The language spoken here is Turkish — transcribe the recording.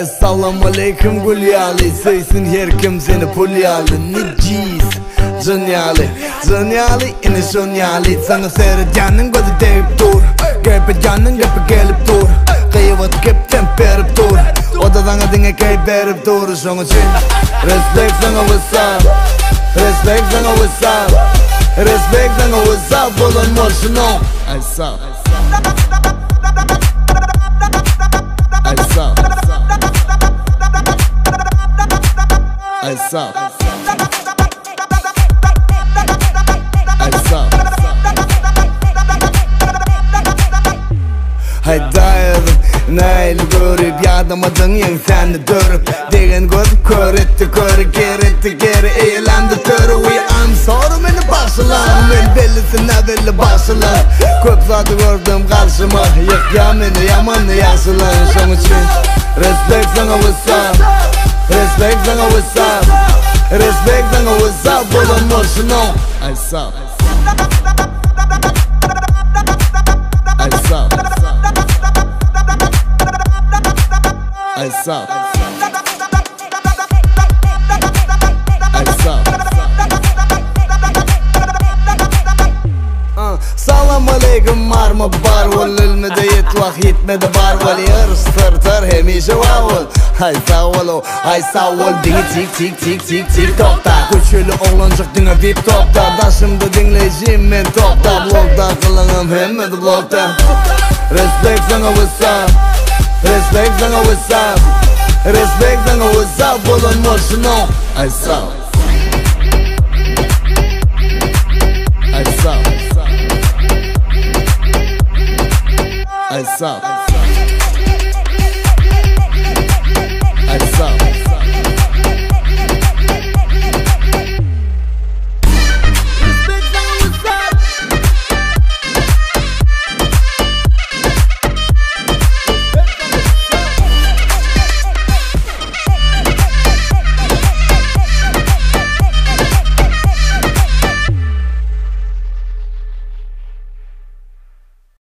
Assalamu alaikum gulyali. Söysin her kim seni pulyalı Niciz Zınyali Zınyali ini zınyali Sana seyret canın gözü deyip dur. Gelip canın gelip gelip dur. Kıyıvat kep temperip dur. O da sana dinge kayıp verip dur. Son için Respect sana what's up. Respect sana what's up. Respect sana what's up. Bulun morşunu Ay sağ Ay Ay sağ Haydaydım Nail görüp yadamadın yan seni dörüp Degen göz kör etti kör geri etti geri eğlendi törü We I'm sorry beni başlan Men bellisine belli başlan Köp zatı gördüm karşıma Yık ya beni yaman yaşlan Son için Respect sana up Respect sana what's up. Respect sana what's up Bulun morşunu Ay sağ Ay Bar ol Ölmedi yetlak yetmedi bar ol Yarış sırtır hemişe var ol Ay sağ ol o ay sağ ol Dini tik tik tokta Köşeli oğlancık dine vip topta Da. Şimdi dinleyeceğim ben topta Blokta kılınım hemmedi blokta Respect sana what's up. Respect sana what's up. Respect sana what's up. Bulun morşunu Ay sağ Up. Heads up.